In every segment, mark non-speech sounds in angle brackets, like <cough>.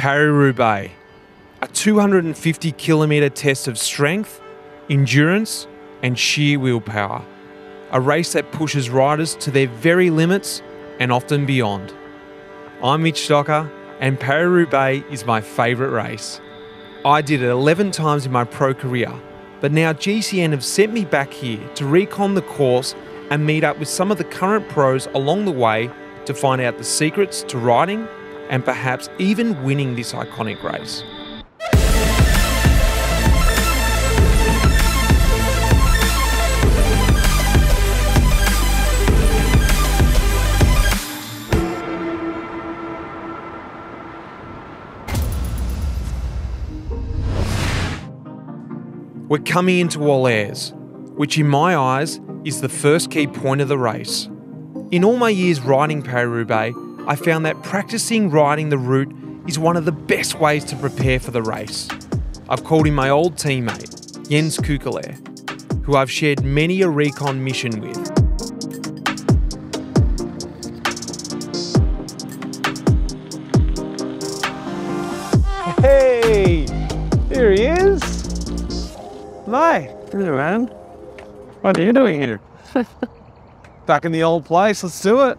Paris-Roubaix, a 250 kilometre test of strength, endurance and sheer willpower. A race that pushes riders to their very limits and often beyond. I'm Mitch Docker and Paris-Roubaix is my favourite race. I did it 11 times in my pro career, but now GCN have sent me back here to recon the course and meet up with some of the current pros along the way to find out the secrets to riding and perhaps even winning this iconic race. We're coming into Wallers, which in my eyes is the first key point of the race. In all my years riding Paris-Roubaix, I found that practicing riding the route is one of the best ways to prepare for the race. I've called in my old teammate, Jens Keukeleire, who I've shared many a recon mission with. Hey, here he is. Mate, Hey man, what are you doing here? <laughs> back in the old place. Let's do it.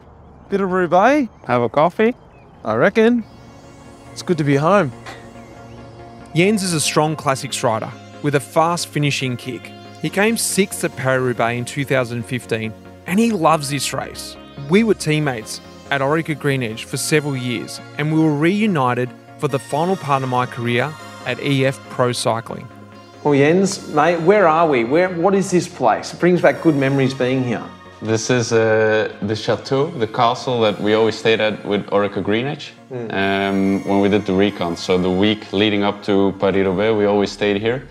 Bit of Roubaix, Have a coffee? I reckon. It's good to be home. Jens is a strong classics rider with a fast finishing kick. He came sixth at Paris-Roubaix in 2015 and he loves this race. We were teammates at Orica Green Edge for several years and we were reunited for the final part of my career at EF Pro Cycling. Well, Jens, mate, where are we? Where? What is this place? It brings back good memories being here. This is uh, the chateau, the castle that we always stayed at with Orica Green Edge um, when we did the recon. So the week leading up to Paris-Roubaix, we always stayed here.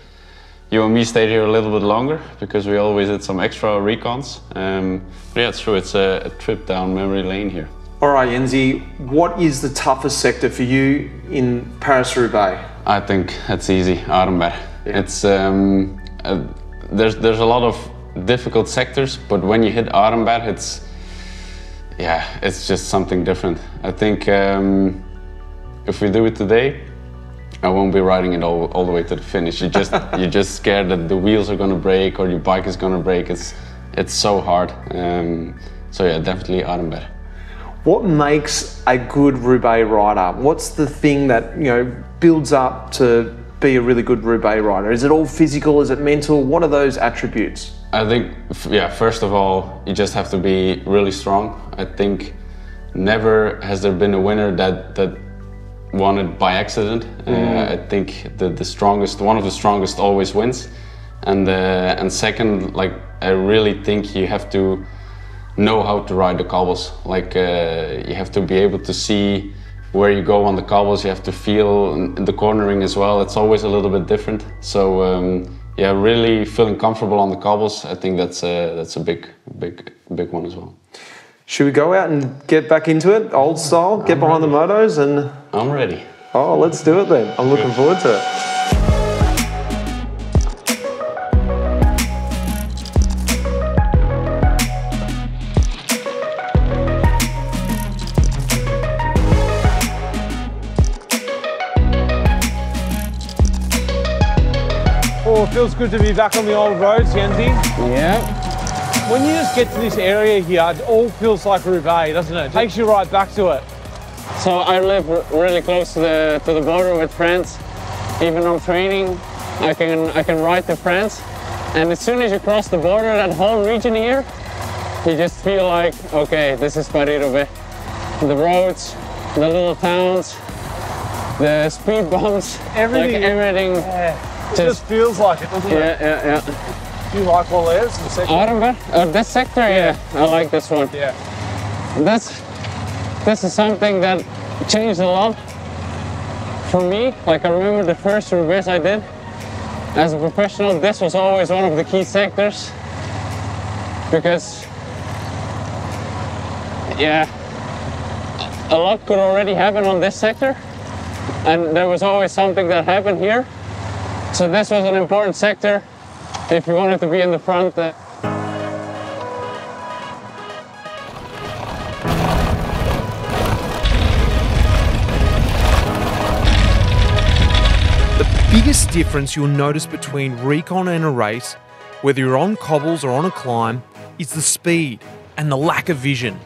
You and me stayed here a little bit longer because we always did some extra recons. Um, but yeah, it's true, it's a, a trip down memory lane here. All right, Jensi, what is the toughest sector for you in Paris-Roubaix? I think that's easy, Arenberg. It's um, uh, there's there's a lot of difficult sectors, but when you hit Arenberg, it's yeah, it's just something different. I think um, if we do it today, I won't be riding it all, all the way to the finish. You just <laughs> you're just scared that the wheels are gonna break or your bike is gonna break. It's it's so hard. Um, so yeah, definitely Arenberg. What makes a good Roubaix rider? What's the thing that you know builds up to be a really good Roubaix rider? Is it all physical? Is it mental? What are those attributes? I think, yeah, first of all, you just have to be really strong. I think never has there been a winner that, that won it by accident. Uh, I think the, the strongest, one of the strongest always wins. And, uh, and second, like, I really think you have to know how to ride the cobbles. Like, uh, you have to be able to see where you go on the cobbles. You have to feel the cornering as well. It's always a little bit different. So um, yeah, really feeling comfortable on the cobbles. I think that's a, that's a big, big, big one as well. Should we go out and get back into it, old style? Get behind the motos and I'm ready. oh, let's do it then. I'm looking forward to it. Oh, it feels good to be back on the old roads, Jensi. Yeah. When you just get to this area here, it all feels like Roubaix, doesn't it? It takes you right back to it. So I live really close to the to the border with France. Even on training, I can I can ride to France, and as soon as you cross the border, that whole region here, you just feel like okay, this is Paris-Roubaix. The roads, the little towns, the speed bumps, Everything. like everything. It just feels like it, doesn't it? Yeah, yeah, yeah. Do you like all Wallers? the second- Arenberg, uh, this sector, yeah, I like this one. Yeah. That's this is something that changed a lot for me. Like I remember the first reverse I did as a professional. This was always one of the key sectors because, yeah, a lot could already happen on this sector, and there was always something that happened here. So this was an important sector if you wanted to be in the front. Uh, The biggest difference you'll notice between recon and a race, whether you're on cobbles or on a climb, is the speed and the lack of vision.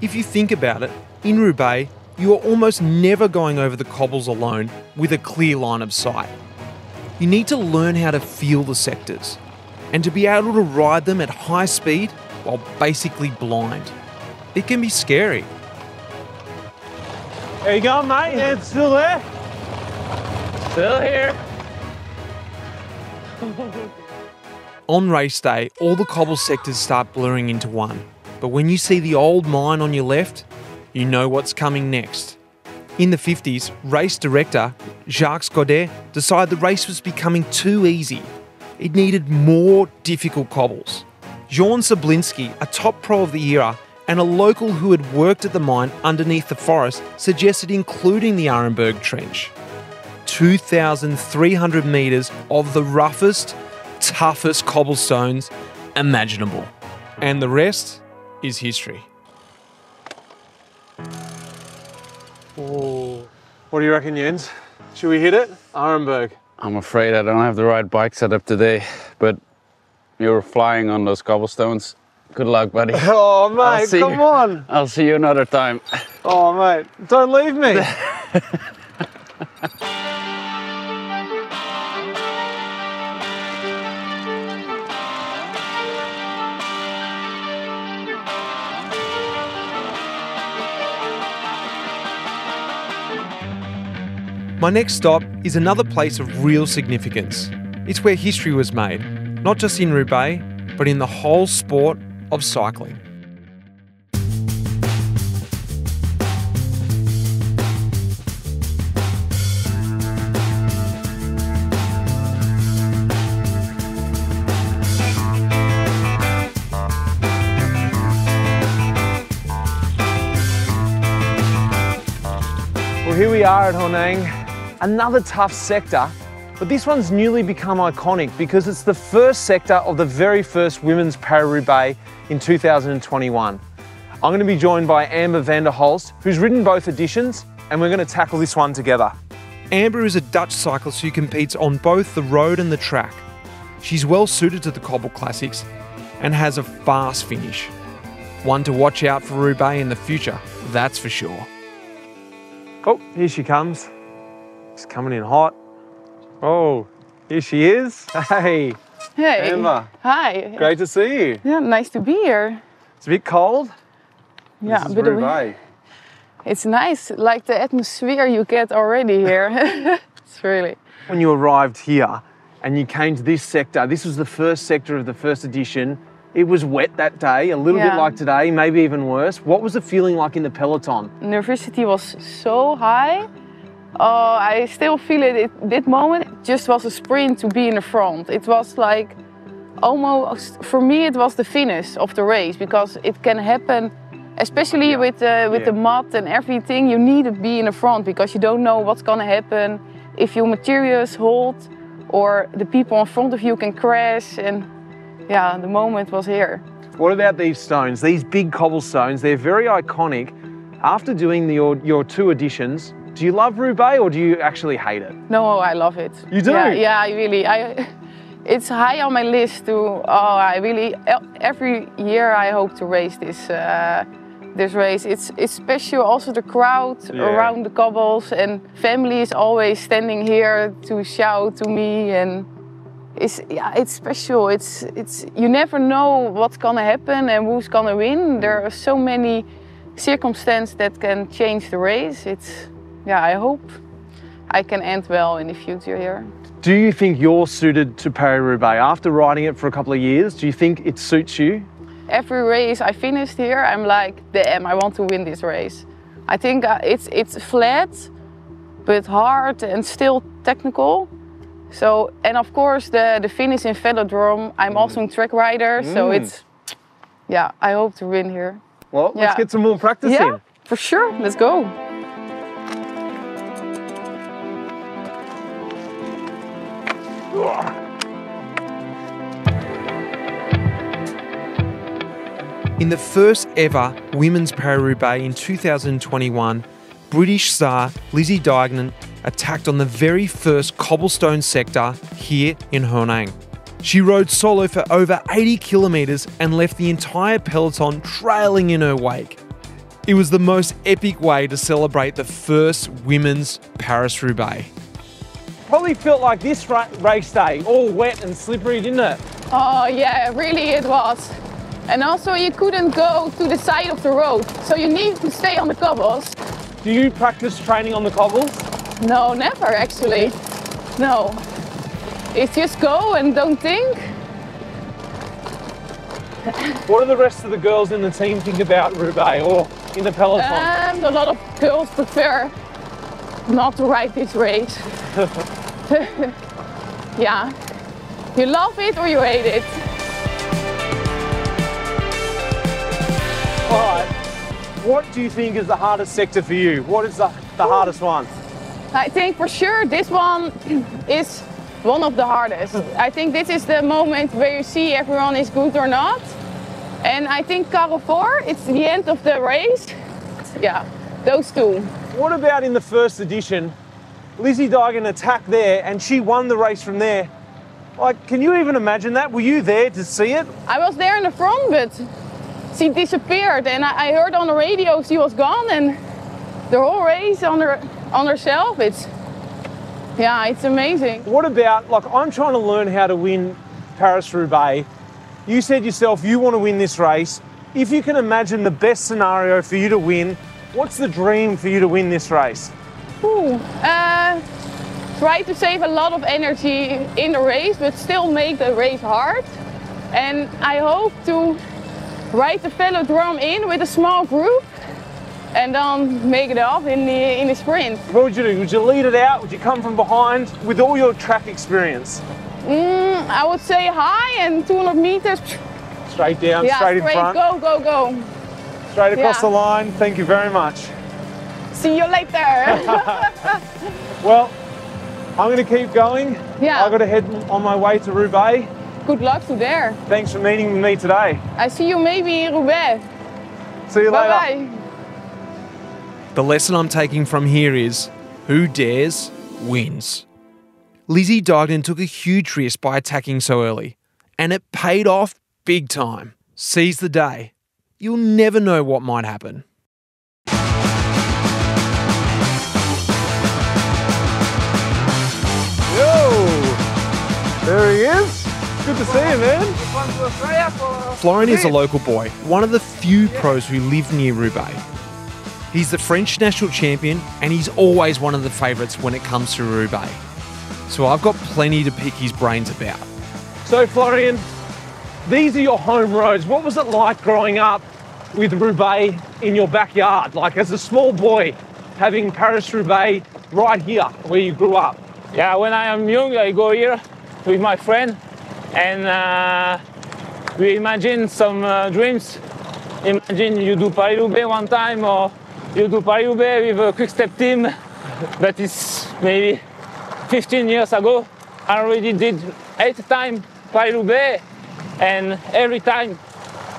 If you think about it, in Roubaix, you are almost never going over the cobbles alone with a clear line of sight. You need to learn how to feel the sectors and to be able to ride them at high speed while basically blind. It can be scary. There you go, mate. Yeah, it's still there. Still here. <laughs> On race day, all the cobble sectors start blurring into one. But when you see the old mine on your left, you know what's coming next. In the 50s, race director Jacques Goddet decided the race was becoming too easy. It needed more difficult cobbles. Jean Stablinski, a top pro of the era and a local who had worked at the mine underneath the forest, suggested including the Arenberg Trench. 2,300 metres of the roughest, toughest cobblestones imaginable. And the rest is history. Oh. What do you reckon, Jens? Should we hit it? Arenberg. I'm afraid I don't have the right bike setup today, but you're flying on those cobblestones. Good luck, buddy. <laughs> Oh, mate, come you. on. I'll see you another time. Oh, mate, don't leave me. <laughs> My next stop is another place of real significance. It's where history was made, not just in Roubaix, but in the whole sport of cycling. Well, here we are at Hornaing, another tough sector, but this one's newly become iconic because it's the first sector of the very first women's Paris-Roubaix in 2021. I'm going to be joined by Amber van der Hulst, who's ridden both editions, and we're going to tackle this one together. Amber is a Dutch cyclist who competes on both the road and the track. She's well suited to the Cobble Classics and has a fast finish. One to watch out for Roubaix in the future, that's for sure. Oh, here she comes. She's coming in hot. Oh, here she is. Hey, Hey. Emma. Hi. great to see you. Yeah, nice to be here. It's a bit cold. Yeah, this is a bit of- Roubaix. it's nice, like the atmosphere you get already here. <laughs> it's really. When you arrived here and you came to this sector, this was the first sector of the first edition. It was wet that day, a little bit like today, maybe even worse. What was the feeling like in the peloton? Nervosity was so high. Oh, I still feel it at that moment. It just was a sprint to be in the front. It was like almost, for me, it was the finish of the race because it can happen, especially with, uh, with Yeah. the mud and everything. You need to be in the front because you don't know what's gonna happen if your materials hold or the people in front of you can crash. And yeah, the moment was here. What about these stones? These big cobblestones, they're very iconic. After doing the, your, your two editions, do you love Roubaix or do you actually hate it? No, I love it. You do? Yeah, yeah, I really. I, <laughs> it's high on my list to. Oh, I really. Every year I hope to race this. Uh, this race. It's it's special. Also the crowd Yeah. around the cobbles and family is always standing here to shout to me and. It's yeah, it's special. It's it's you never know what's gonna happen and who's gonna win. There are so many circumstances that can change the race. It's yeah, I hope I can end well in the future here. Do you think you're suited to Paris-Roubaix? After riding it for a couple of years, do you think it suits you? Every race I finished here, I'm like, damn, I want to win this race. I think uh, it's it's flat, but hard and still technical. So and of course the the finish in Velodrome. I'm also a track rider, so Mm. it's yeah. I hope to win here. Well, let's Yeah. get some more practice Yeah, in. for sure. Let's go. In the first ever Women's Paris-Roubaix in 2021, British star Lizzie Deignan attacked on the very first cobblestone sector here in Hornaing. She rode solo for over 80 kilometres and left the entire peloton trailing in her wake. It was the most epic way to celebrate the first women's Paris Roubaix. Probably felt like this race day, all wet and slippery, didn't it? Oh yeah, really it was. And also you couldn't go to the side of the road, so you need to stay on the cobbles. Do you practice training on the cobbles? No, never actually. No. It's just go and don't think. What do the rest of the girls in the team think about Roubaix or in the peloton? And a lot of girls prefer not to ride this race. yeah. You love it or you hate it. All right. What do you think is the hardest sector for you? What is the, the hardest one? I think for sure this one <clears throat> is one of the hardest. <laughs> I think this is the moment where you see everyone is good or not. And I think Carrefour, it's the end of the race. Yeah, those two. What about in the first edition? Lizzie Deignan attacked there and she won the race from there. Like, can you even imagine that? Were you there to see it? I was there in the front, but she disappeared. And I, I heard on the radio she was gone and the whole race on her on herself. It's yeah, it's amazing. What about, like, I'm trying to learn how to win Paris Roubaix. You said yourself you want to win this race. If you can imagine the best scenario for you to win, what's the dream for you to win this race? Ooh, uh, try to save a lot of energy in the race, but still make the race hard. And I hope to ride the velodrome in with a small group and then make it off in the in the sprint. What would you do? Would you lead it out? Would you come from behind with all your track experience? Mm, I would say high and 200 meters. Straight down, yeah, straight in front, go, go, go. Straight across yeah. the line. Thank you very much. See you later. <laughs> <laughs> Well, I'm going to keep going. Yeah. I've got to head on my way to Roubaix. Good luck to there. Thanks for meeting me today. I see you maybe in Roubaix. See you later. Bye bye. The lesson I'm taking from here is who dares wins. Lizzie Deignan took a huge risk by attacking so early, and it paid off big time. Seize the day. You'll never know what might happen. Yo! There he is. Good to see you, man. Florian is a local boy, one of the few pros who live near Roubaix. He's the French national champion and he's always one of the favourites when it comes to Roubaix. So I've got plenty to pick his brains about. So, Florian, these are your home roads. What was it like growing up with Roubaix in your backyard? Like as a small boy, having Paris Roubaix right here where you grew up? Yeah, when I am young, I go here with my friend and uh, we imagine some uh, dreams. Imagine you do Paris-Roubaix one time or you do Paris-Roubaix with a quick step team. <laughs> That is maybe 15 years ago. I already did eight times Paris-Roubaix and every time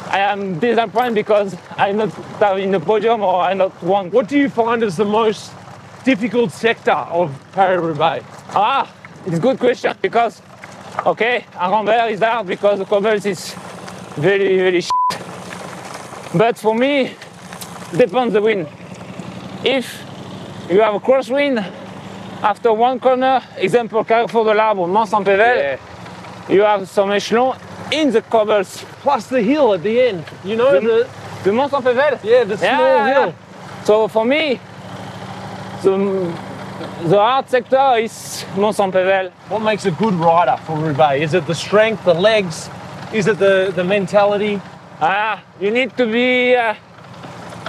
I am disappointed because I'm not in the podium or I'm not one. What do you find is the most difficult sector of Paris Roubaix? Ah, it's a good question because, okay, Arenberg is hard because the cobbles is very, very shit. But for me, depends the wind. If you have a crosswind after one corner, example Carrefour de l'Arbre, Mons-en-Pévèle, you have some echelon in the cobbles. Plus the hill at the end. You know The- the The Mons-en-Pévèle? yeah the small Yeah, yeah. hill. So for me, the, the hard sector is Mons-en-Pévèle. What makes a good rider for Roubaix? Is it the strength, the legs? Is it the, the mentality? Ah, you need to be. Uh,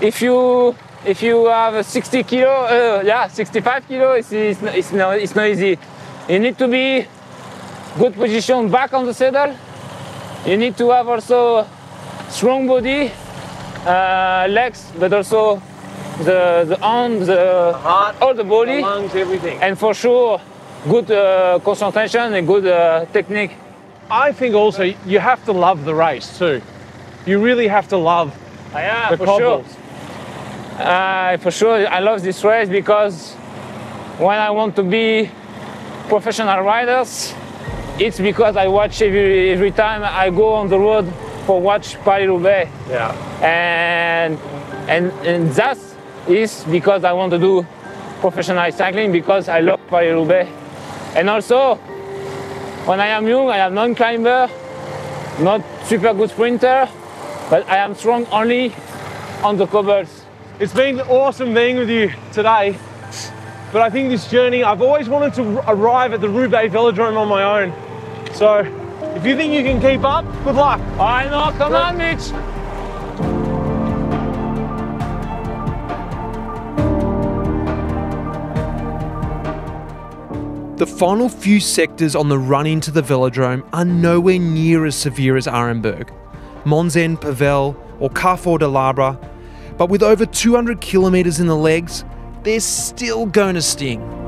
if you if you have a 60 kilo, uh, yeah, 65 kilo, it's it's, it's not it's not easy. You need to be good position back on the saddle. You need to have also strong body, uh, legs, but also the the arm, the Heart, all the body, lungs, everything. and for sure good uh, concentration and good uh, technique. I think also you have to love the race too. You really have to love Ah, yeah, the for sure. cobbles. Uh, for sure, I love this race because when I want to be professional riders, it's because I watch every, every time I go on the road for watch Paris-Roubaix. Yeah. And, and, and that is because I want to do professional cycling because I love Paris-Roubaix. And also, when I am young, I am non-climber, not super good sprinter, but I am strong only on the cobbles. It's been awesome being with you today. But I think this journey, I've always wanted to arrive at the Roubaix Velodrome on my own. So if you think you can keep up, good luck. I know, come on, Mitch. The final few sectors on the run into the velodrome are nowhere near as severe as Arenberg, Mons-en-Pévèle, or Carrefour de l'Arbre, but with over 200 kilometres in the legs, they're still going to sting.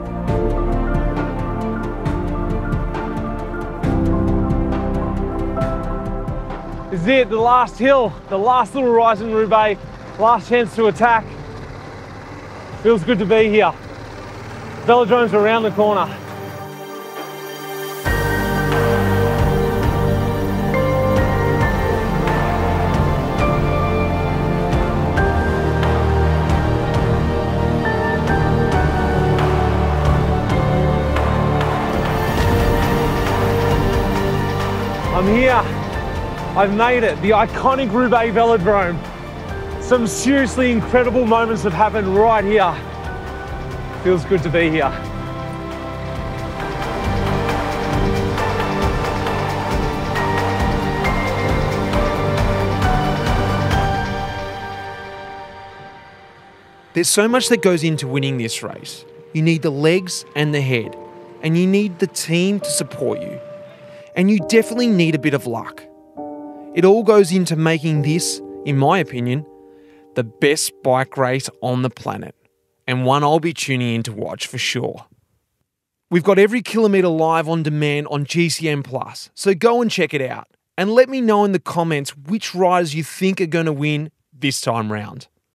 Is it, the last hill, the last little rise in Roubaix, last chance to attack. Feels good to be here. Velodrome's around the corner. I've made it. The iconic Roubaix Velodrome. Some seriously incredible moments have happened right here. Feels good to be here. There's so much that goes into winning this race. You need the legs and the head, and you need the team to support you. And you definitely need a bit of luck. It all goes into making this, in my opinion, the best bike race on the planet, and one I'll be tuning in to watch for sure. We've got every kilometre live on demand on GCN Plus, so go and check it out. And let me know in the comments which riders you think are going to win this time round.